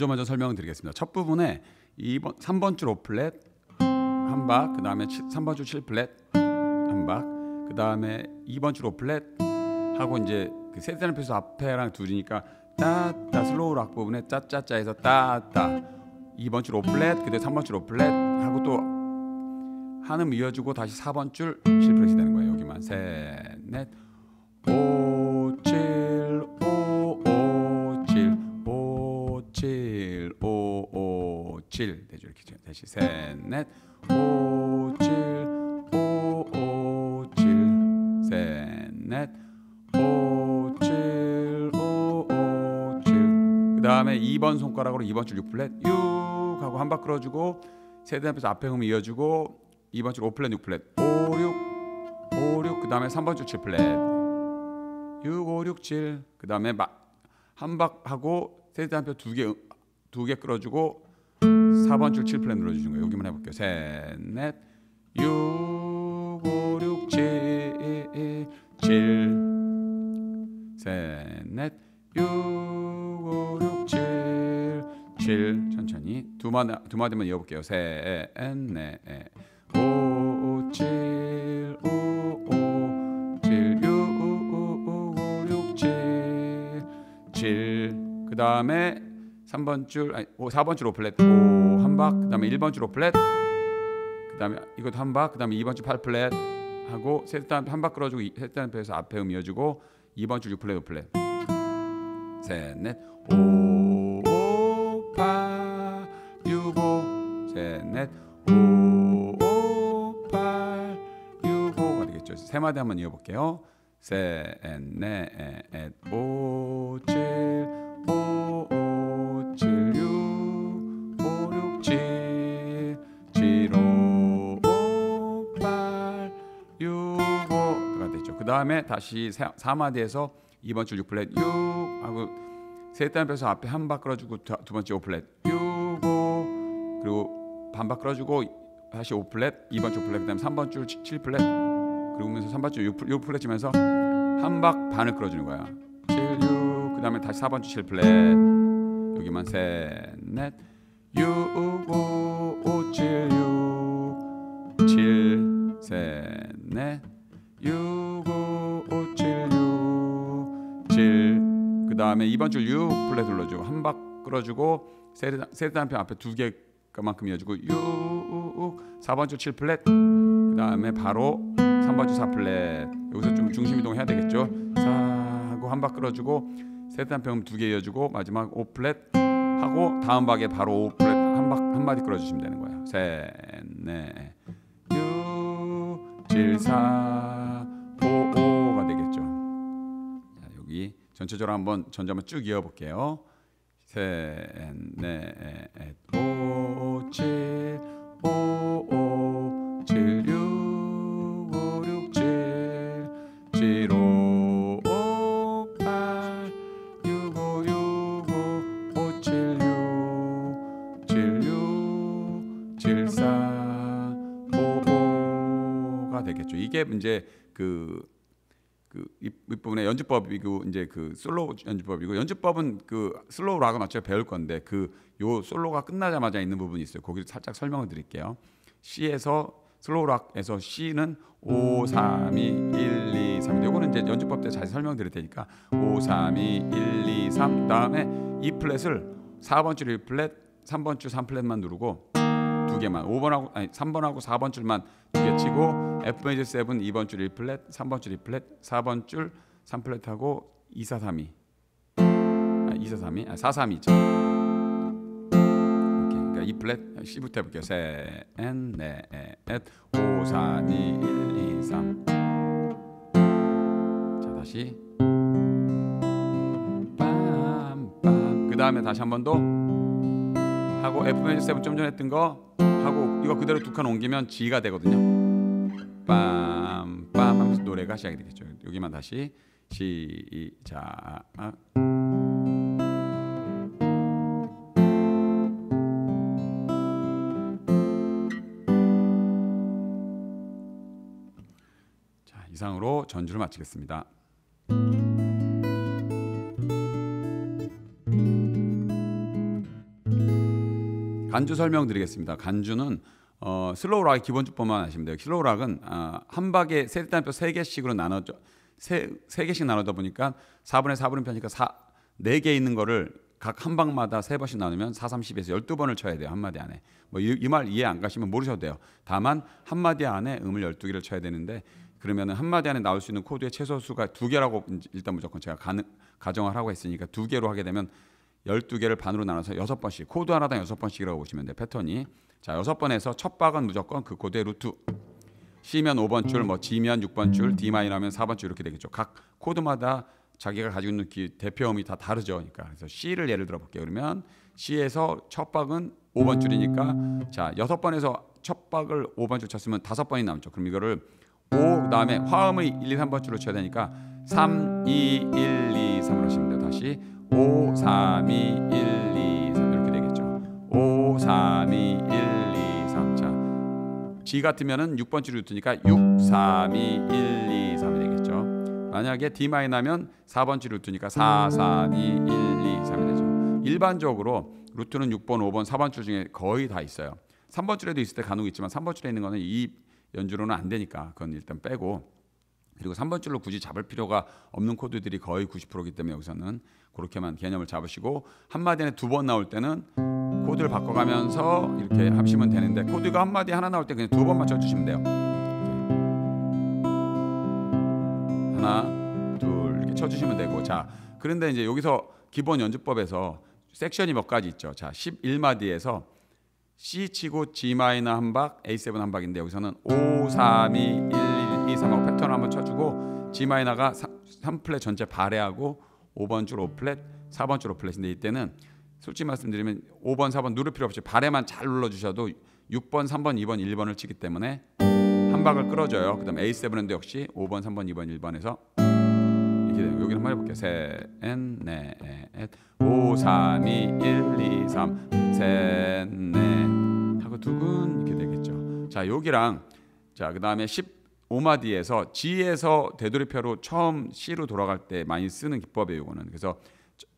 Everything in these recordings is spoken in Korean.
먼저 먼저 설명을 드리겠습니다. 첫 부분에 2번 3번 줄 5 fret 한 박, 그다음에 3번 줄 7 fret 한 박, 그다음에 2번 줄 5 fret 하고 이제 그 셋잇단음표 수 앞에랑 둘이니까 따따 slow rock 부분에 짜짜짜에서 따따 2번 줄 5 fret, 그다음에 3번 줄 5 fret 하고 또 한음 이어주고 다시 4번 줄 7 fret이 되는 거예요. 여기만 셋, 넷, 오, 7 되죠 이렇게 다시 셋넷. 5 7 5 5 7셋넷. 5 7 5 5 7그 다음에 2번 손가락으로 2번 줄 6플랫 6 하고 한 바퀴 끌어주고 세대 앞에서 앞에 음 이어주고 2번 줄 5 플랫 6플랫 5 6 5 6그 다음에 3번 줄 7플랫 6 5 6 7그 다음에 한 박하고 세대 앞에 두개 두 개 끌어주고 4번 줄 7플랫 눌러주는 거예요. 여기만 해볼게요. 셋, 넷, 6, 5, 6, 7, 7. 셋, 넷, 6, 5, 6, 7, 7. 천천히 두 마디 두 마디만 이어볼게요. 셋, 넷, 5, 7, 5, 5, 7, 6, 5, 6, 7, 7. 그 다음에 3번 줄, 아니 4번 줄 5플랫, 5 한박. 그 다음에 1번 줄 5플랫. 그 다음에 이것도 한박. 그 다음에 2번 줄 8플랫 하고 세단 한박 끌어주고 세단 배에서 앞에 음 이어주고 2번 줄 6플랫 5플랫. 셋, 넷, 5, 5, 8, 6, 5. 셋, 넷, 5, 5, 8, 6, 5가 되겠죠. 세 마디 한번 이어 볼게요. 셋, 넷, 5, 7, 5, 5, 그 다음에 다시 4마디에서 2번 줄 6플랫 6 하고 세단 빼서 앞에 한박 끌어주고 두 번째 5플랫 6, 5 그리고 반박 끌어주고 다시 5플랫 2번 줄 5플랫 그 다음에 3번 줄 7플랫 그러면서 3번 줄 6, 6플랫 치면서 한 박 반을 끌어주는 거야. 7, 6, 그 다음에 다시 4번 줄 7 fret 여기만 셋, 넷, 6, 5, 5, 7, 6, 7, 셋, 넷, 6, 다음에 2번 줄6 fret 눌러주고 한 박 끌어주고 셋잇단음표 앞에 두 개만큼 이어주고 6, 4번 줄 7 fret. 그 다음에 바로 3번 줄 4 fret. 여기서 좀 중심 이동 해야 되겠죠. 사 하고 한 박 끌어주고 세트 한편 두 개 이어주고 마지막 5 플랫 하고 다음 박에 바로 5 플랫 한박 한 마디 끌어주시면 되는 거예요. 셋, 넷, 6, 7, 4, 5, 5가 되겠죠. 자, 여기 전체적으로 한번 전자 한번 쭉 이어볼게요. 셋, 넷, 5, 7, 5, 5, 7, 6, 5, 6, 7, 7, 5, 5, 8, 6, 5, 6, 5, 5, 7, 6, 7, 6, 7, 4, 5, 5가 되겠죠. 이게 이제 그, 그 윗부분의 연주법이고 이제 그 솔로 연주법이고 연주법은 그 슬로우 락은 어차피 배울 건데 그 요 솔로가 끝나자마자 있는 부분이 있어요. 거기를 살짝 설명을 드릴게요. C에서 slow rock에서 C는 5, 3, 2, 1, 2, 3. 요거는 이제 연주법 때 자세히 설명드릴 테니까 5, 3, 2, 1, 2, 3 다음에 E flat을 4번 줄 1 fret, 3번 줄 3 fret만 누르고 두 개만 5번하고 아니 3번하고 4번 줄만 두 개 치고 F major 7 2번 줄 1 fret, 3번 줄 2 fret, 4번 줄 3 fret하고 2, 4, 3, 2. 아, 2, 4, 3, 2. 아, 4, 3, 2죠. 이렇게 그러니까 2 플랫 C부터 해볼게요. 셋, 넷, 5, 4, 2, 1, 2, 3. 자 다시 빰빰. 그 다음에 다시 한 번 더. 하고 F 메이저 7좀 전에 했던 거 하고 이거 그대로 두 칸 옮기면 G가 되거든요. 빰빰 하면서 노래가 시작이 되겠죠. 여기만 다시 시작. 자, 이상으로 전주를 마치겠습니다. 간주 설명드리겠습니다. 간주는 어, slow rock 기본주법만 아시면 돼요. slow rock은 어, 한 박에 셋잇단음표 세 개씩으로 나눠져 세, 세 개씩 나누다 보니까 4분의 4분의 편이니까 4, 4개 있는 거를 각 한 박마다 세 번씩 나누면 4, 3, 12 해서 12번을 쳐야 돼요. 한 마디 안에. 뭐 이 말 이해 안 가시면 모르셔도 돼요. 다만 한 마디 안에 음을 12개를 쳐야 되는데 그러면은 한 마디 안에 나올 수 있는 코드의 최소 수가 두 개라고 일단 무조건 제가 가능, 가정을 하고 했으니까 두 개로 하게 되면 12개를 반으로 나눠서 여섯 번씩 코드 하나당 여섯 번씩이라고 보시면 돼요. 패턴이. 자, 여섯 번에서 첫 박은 무조건 그 코드의 root. C면 5번 줄, 뭐 G면 6번 줄, D minor면 4번 줄 이렇게 되겠죠. 각 코드마다 자기가 가지고 있는 기, 대표음이 다 다르죠. 그러니까 그래서 C를 예를 들어 볼게요. 그러면 C에서 첫 박은 5번 줄이니까 자, 여섯 번에서 첫 박을 5번 줄 쳤으면 다섯 번이 남죠. 그럼 이거를 5 그다음에 화음의 1, 2, 3번 줄로 쳐야 되니까 3 2 1 2 3으로 하시면 돼요. 다시 5 3 2 1 2 3 이렇게 되겠죠. 5 3 2 1 2 3. 자. G 같으면은 6번 줄이 루트니까 6 3 2 1 2 3이 되겠죠. 만약에 D 마이너면 4번 줄이 루트니까 4 3 2 1 2 3이 되죠. 일반적으로 루트는 6번, 5번, 4번 줄 중에 거의 다 있어요. 3번 줄에도 있을 때 간혹 있지만 3번 줄에 있는 거는 이 연주로는 안 되니까 그건 일단 빼고 그리고 3번 줄로 굳이 잡을 필요가 없는 코드들이 거의 90%이기 때문에 여기서는 그렇게만 개념을 잡으시고 한 마디 안에 두 번 나올 때는 코드를 바꿔가면서 이렇게 하시면 되는데 코드가 한 마디 하나 나올 때 그냥 두 번만 쳐주시면 돼요. 하나, 둘 이렇게 쳐 주시면 되고 자 그런데 이제 여기서 기본 연주법에서 섹션이 몇 가지 있죠. 자 11마디에서 C 치고 G 마이너 한 박, A7 한 박인데 여기서는 5, 3, 2, 1, 1, 2, 3하고 패턴 한번 쳐주고 G 마이너가 3 플랫 전체 발해하고 5번 줄 5플랫, 4번 줄 5플랫인데 이때는 솔직히 말씀드리면 5번, 4번 누를 필요 없이 발에만 잘 눌러주셔도 6번, 3번, 2번, 1번을 치기 때문에 한 박을 끌어줘요. 그 다음 A7도 역시 5번, 3번, 2번, 1번에서 이렇게 돼요. 여기 한번 해볼게요. 셋, 넷, 넷, 5, 3, 2, 1, 2, 3, 셋, 넷 하고 두근 이렇게 되겠죠. 자, 여기랑 자, 그 다음에 15마디에서 G에서 되돌이표로 처음 C로 돌아갈 때 많이 쓰는 기법이에요, 이거는. 그래서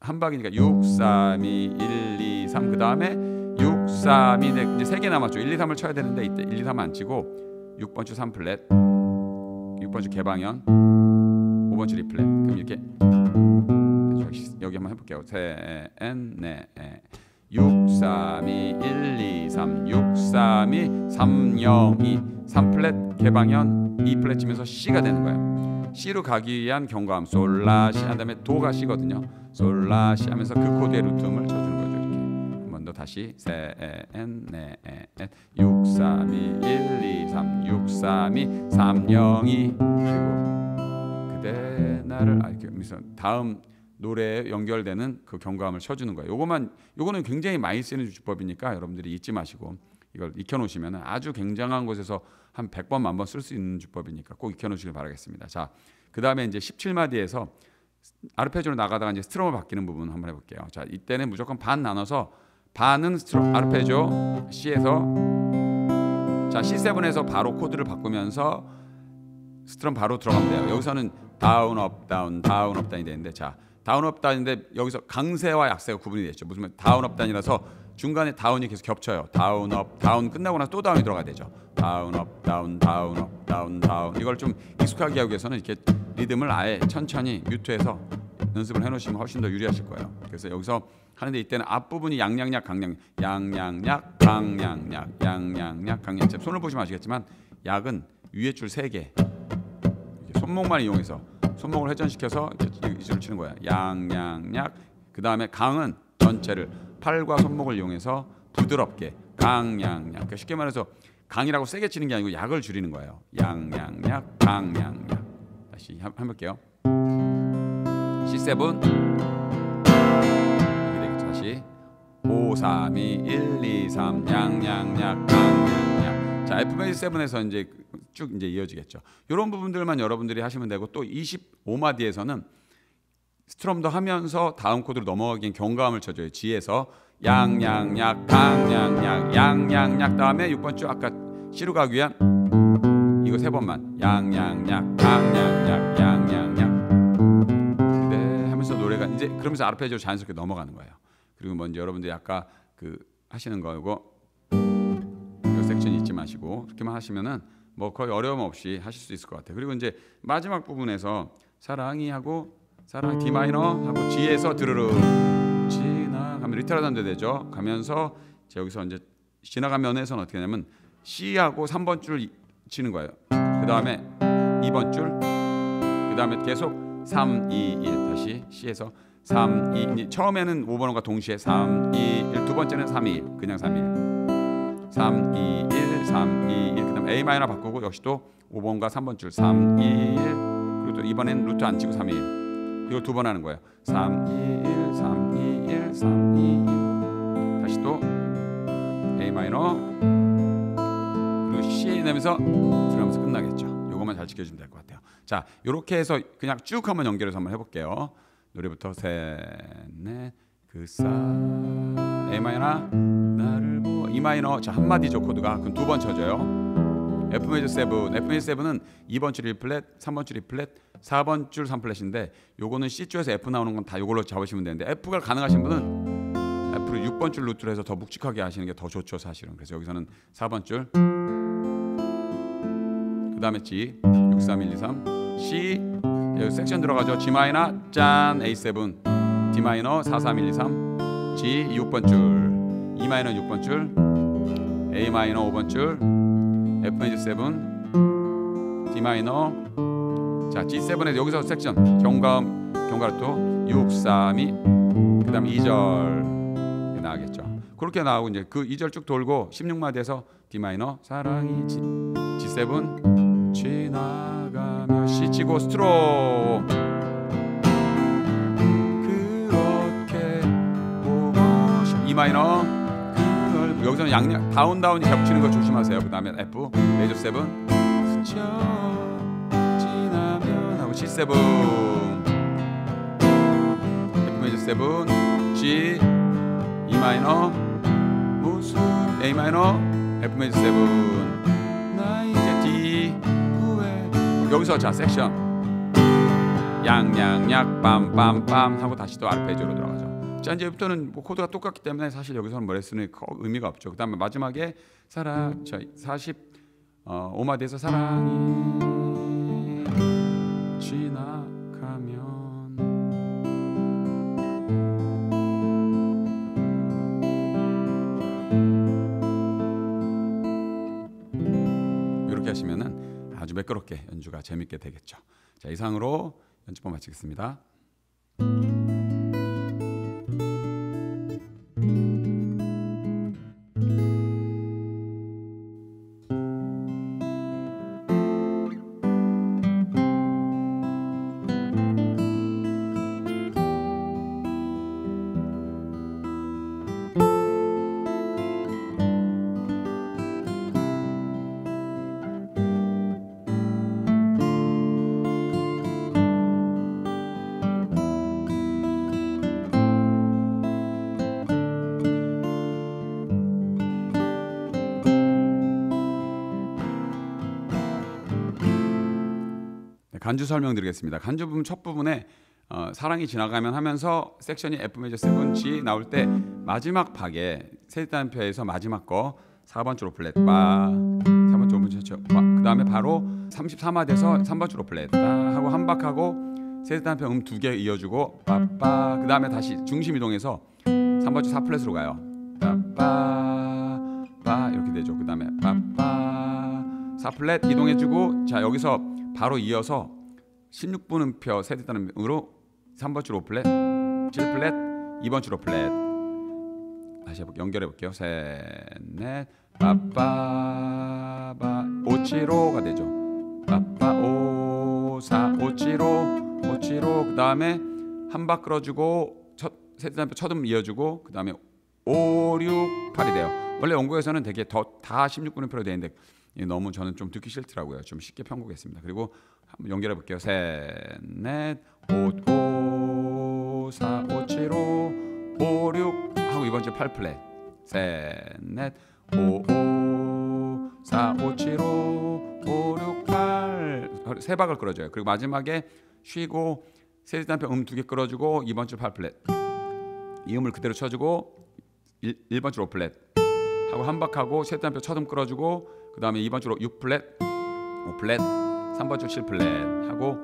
한 박이니까 6, 3, 2, 1, 2, 3 그다음에 6, 3, 2, 이제 세 개 남았죠. 1, 2, 3을 쳐야 되는데 이때 1, 2, 3 안 치고 6번 줄 3플랫, 6번 줄 개방현, 5번 줄 2플랫. 그럼 이렇게 여기 한번 해볼게요. 셋, 넷, 6, 3, 2, 1, 2, 3, 6, 3, 2, 3, 0, 2, 3 fret 개방현 2 fret 치면서 C가 되는 거예요. C로 가기 위한 경과음 솔라 시한 다음에 도가 C거든요. 솔라 시 하면서 그 코드의 root음을 쳐주는 거죠. 이렇게 한번 더 다시 셋넷 6, 3, 2, 1, 2, 3, 6, 3, 2, 3, 0, 2 그리고 그대 나를 아 이렇게 다음 노래에 연결되는 그 경과음을 쳐주는 거예요. 요거만 요거는 굉장히 많이 쓰는 주법이니까 여러분들이 잊지 마시고 이걸 익혀 놓으시면 아주 굉장한 곳에서 한 100번 만 번 쓸 수 있는 주법이니까 꼭 익혀 놓으시길 바라겠습니다. 자, 그다음에 이제 17마디에서 아르페지오로 나가다가 이제 스트럼을 바뀌는 부분 한번 해 볼게요. 자, 이때는 무조건 반 나눠서 반은 스트럼 아르페지오 C에서 자, C7에서 바로 코드를 바꾸면서 strum 바로 들어가면 돼요. 여기서는 down up down down up down이 되는데 자, down up down인데 여기서 강세와 약세가 구분이 됐죠. 무슨 말 down up down이라서 중간에 down이 계속 겹쳐요. down up down 끝나고 나서 또 down이 들어가야 되죠. down up down down up down down 이걸 좀 익숙하게 하기 위해서는 이렇게 리듬을 아예 천천히 mute해서 연습을 해놓으시면 훨씬 더 유리하실 거예요. 그래서 여기서 하는데 이때는 앞부분이 양양약 강양 양양약 강양약 양양약 강양 제 손을 보시면 아시겠지만 약은 위에 줄 세 개 손목만 이용해서 손목을 회전시켜서 이 줄을 치는 거야. 양양약 그 다음에 강은 전체를 팔과 손목을 이용해서 부드럽게 강양양 그러니까 쉽게 말해서 강이라고 세게 치는 게 아니고 약을 줄이는 거예요. 양양약 강양약 다시 한 번 볼게요. C7 이렇게 되겠죠. 다시 5 3 2 1 2 3 양양약 강양약 자 F 베이스 7에서 이제 쭉 이제 이어지겠죠. 이런 부분들만 여러분들이 하시면 되고 또 25마디에서는 스트럼도 하면서 다음 코드로 넘어가기엔 경감을 쳐줘요. G에서 양양약 강양약 양양약 다음에 6번 줄 아까 C로 가기 위한 이거 세 번만 양양약 강양약 양양약 그대 하면서 노래가 이제 그러면서 아르페지오로 자연스럽게 넘어가는 거예요. 그리고 먼저 여러분들이 아까 그 하시는 거고 이 섹션 잊지 마시고 그렇게만 하시면은 뭐 거의 어려움 없이 하실 수 있을 것 같아요. 그리고 이제 마지막 부분에서 사랑이 하고 사랑 D 마이너 하고 G에서 드르르 지나가면 리트라단도 되죠. 가면서 여기서 이제 지나가면에서는 어떻게 하냐면 C하고 3번 줄 치는 거예요. 그 다음에 2번 줄, 그 다음에 계속 3, 2, 1 다시 C에서 3, 2 처음에는 5번과 동시에 3, 2, 1 두 번째는 3, 2 1 그냥 3, 2 1 3, 2, 1 3, 2, 1 그다음 A 마이너 바꾸고 역시 또 5번과 3번 줄 3, 2, 1 그리고 또 이번엔 루트 안 치고 3, 2, 1 이걸 두 번 하는 거예요. 3, 2, 1 3, 2, 1 3, 2, 1 다시 또 A 마이너. 그리고 C 내면서 들어가면서 끝나겠죠. 요것만 잘 지켜주면 될 것 같아요. 자 요렇게 해서 그냥 쭉 한번 연결해서 한번 해 볼게요. 노래부터 셋넷 그싸 A minor. 나를 보아 E minor. 자 한 마디죠 코드가 그럼 두 번 쳐줘요 F major 7 F major 7은 2번 줄 1 fret 3번 줄 2 fret 4번 줄 3 fret인데 요거는 C 줄에서 F 나오는 건 다 요걸로 잡으시면 되는데 F가 가능하신 분은 F를 6번 줄 root로 해서 더 묵직하게 하시는 게 더 좋죠 사실은. 그래서 여기서는 4번 줄 그 다음에 G 6 3 1 2 3 C 여기 섹션 들어가죠. G 마이너 짠 A7 D 마이너 4 3 1 2 3 G 6번 줄 E 마이너 6번 줄 A 마이너 5번 줄 F 메이저 7 D 마이너 자 G7에서 여기서 섹션. 경감 경가로 6 3 2 그다음 2절 나가겠죠. 그렇게 나오고 이제 그 2절 쭉 돌고 16마디에서 D 마이너 사랑이 G, G7 지나가며 C 치고 스트로 그렇게 보고 싶 E 마이너 여기서는 양양 다운 다운이 겹치는 거 조심하세요. 그다음에 F 메이저 7 스쳐 지나면 하고 C7 F 메이저 7 G E 마이너 무슨 A 마이너 F 메이저 7나 이제 D 여기서 자 섹션 양양약 빰빰빰 하고 다시 또 아르페지오로 들어가죠. 자 이제부터는 뭐 코드가 똑같기 때문에 사실 여기서는 뭐 레슨이 거- 의미가 없죠. 그다음에 마지막에 사랑 자40 어, 5마디에서 사랑이 지나가면 이렇게 하시면은 아주 매끄럽게 연주가 재밌게 되겠죠. 자 이상으로 연주법 마치겠습니다. 간주 설명드리겠습니다. 간주 부분 첫 부분에 어, 사랑이 지나가면 하면서 섹션이 F 메이저 7 G 나올 때 마지막 박에 세 단표에서 마지막 거 4번 줄 오플렛 빠 4번 줄 오플렛 쳐그 다음에 바로 34마디에서 3번 줄 오플렛 따 하고 한 박하고 세 단표 음 두 개 이어주고 빠빠. 그 다음에 다시 중심 이동해서 3번 줄 4플랫으로 가요. 빠빠 빠 이렇게 되죠. 그 다음에 빠빠. 4플랫 이동해 주고 자 여기서 바로 이어서 16분음표 세대 단음으로 3번 줄 5플랫 7플랫 2번 줄 5플랫. 다시 해볼게요. 연결해 볼게요. 셋 넷. 빠빠바 오치로가 되죠. 빠빠 오사 오치로 오치로 그 다음에 한박 끌어주고 첫 세대 단음표 첫음 이어주고 그 다음에 5, 6, 8이 돼요. 원래 원고에서는 되게 더 다 16분음표로 되어 있는데 이 너무 저는 좀 듣기 싫더라고요. 좀 쉽게 편곡했습니다. 그리고 한번 연결해 볼게요. 셋, 넷, 오, 오, 사, 오, 칠, 오, 오, 육 하고 이번 주 8플랫. 셋, 넷, 오, 오, 사, 오, 칠, 오, 오, 육, 팔. 세 박을 끌어줘요. 그리고 마지막에 쉬고 세 단표 음두 개 끌어주고 이번 주 8플랫. 이 음을 그대로 쳐주고 일, 1번 줄 5플랫 하고 한 박하고 세 단표 첫음 끌어주고 그 다음에 2번 줄 6플랫 5플랫 3번 줄 7플랫 하고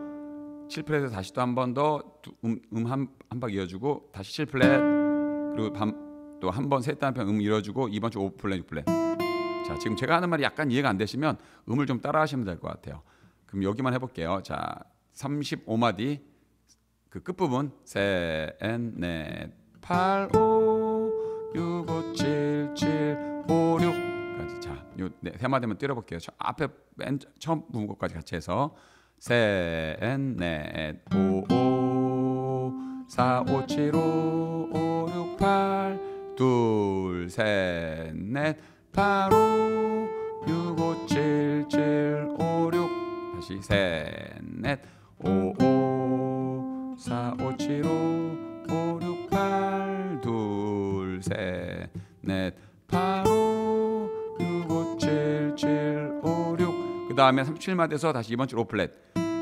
7플랫에서 다시 또 한 번 더 음한 한박 이어주고 다시 7플랫 그리고 또한번세 단표 음 이어주고 2번 줄 5플랫 6플랫. 자 지금 제가 하는 말이 약간 이해가 안 되시면 음을 좀 따라 하시면 될 것 같아요. 그럼 여기만 해볼게요. 자 35마디 그 끝부분. 셋넷 8 5 6 5 7 7 5 6 까지 자, 요 네, 세 마디만 때려 볼게요. 앞에 맨 처음 부분 것까지 같이 해서 셋넷 5 5 4 5 7 5 5 6 8 둘, 셋, 넷, 8, 5, 6, 5, 7, 7, 5, 6 다시 셋, 넷, 5, 5, 4, 5, 7, 5, 5, 6, 8 둘, 셋, 넷, 다음에 37마디에서 다시 이번 줄 5플랫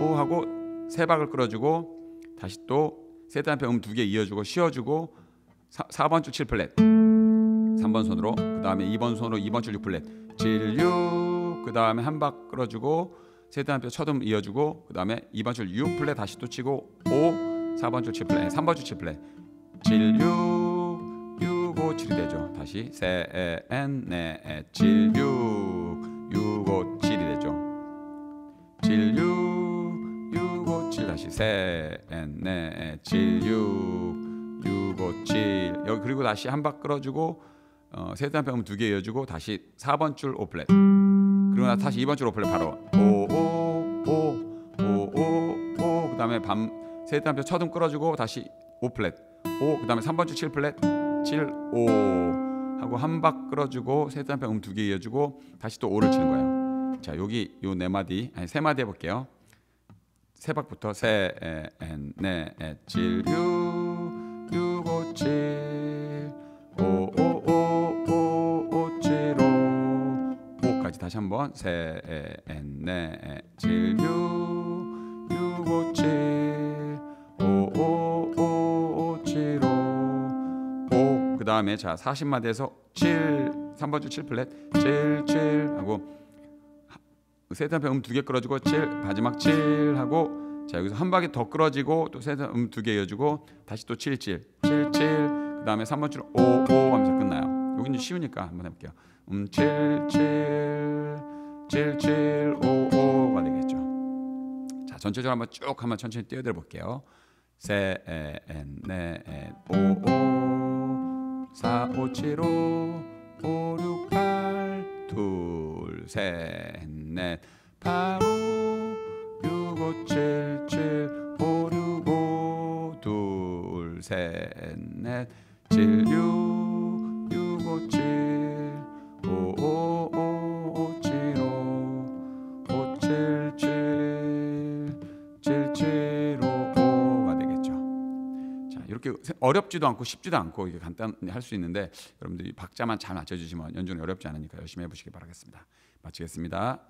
5 하고 세 박을 끌어주고 다시 또 세단표 음두 개 이어주고 쉬어주고 4, 번줄 7플랫 3번 손으로 그 다음에 2번 손으로 2번 줄 6플랫 7, 6, 그 다음에 한 박 끌어주고 세단표 첫음 이어주고 그 다음에 2번 줄 6플랫 다시 또 치고 5, 4번 줄 7플랫 3번 줄 7플랫 7, 6, 6, 5, 7이 되죠. 다시 세, 엔, 네, 에, 7, 5, 7 다시 세, 엔, 네, 에, 7, 6 6, 5, 7 여기 그리고 다시 한 박 끌어주고 어, 세단 평음 두개 이어주고 다시 4번 줄 5플랫 그리고 나 다시 2번 줄 5플랫 바로 5, 5, 5, 5, 5, 5 그다음에 밤 세단 평 첫음 끌어주고 다시 5플랫 5 그다음에 3번 줄 7플랫 7, 5 하고 한 박 끌어주고 세단 평음 두 개 이어주고 다시 또 5를 치는 거예요. 자 여기 요 네 마디 아니 세 마디 해볼게요 세 박부터 세, 에, 엔, 네, 에, 칠, 유 6, 5, 7 5, 5, 5, 5, 5, 7, 5 5까지 다시 한번 셋, 넷, 7, 6 6, 5, 7 5, 5, 5, 5, 7, 5 5. 그 다음에 자 40마디에서 7 3번 줄 7플랫 7, 7 하고 세탄 음두 개 끌어주고 7 마지막 7 하고 자 여기서 한 바퀴 더 끌어지고 또 세선 음두 개 이어주고 다시 또 7, 7, 7, 7. 그 다음에 3번 줄 5, 5 하면서 끝나요. 여기 이제 쉬우니까 한번 해볼게요. 음 7, 7, 7, 7, 5, 5가 되겠죠. 자 전체적으로 한번 쭉 한번 천천히 띄워드려 볼게요. 세, 에, 엔, 네, 엔, 오, 오, 사, 오, 칠, 오, 오, 육, 팔, 둘, 셋, 넷, 팔, 오, 6, 5, 7, 7, 5, 6, 5, 둘, 셋, 넷, 7, 어렵지도 않고 쉽지도 않고 이게 간단히 할 수 있는데 여러분들이 박자만 잘 맞춰주시면 연주는 어렵지 않으니까 열심히 해보시기 바라겠습니다. 마치겠습니다.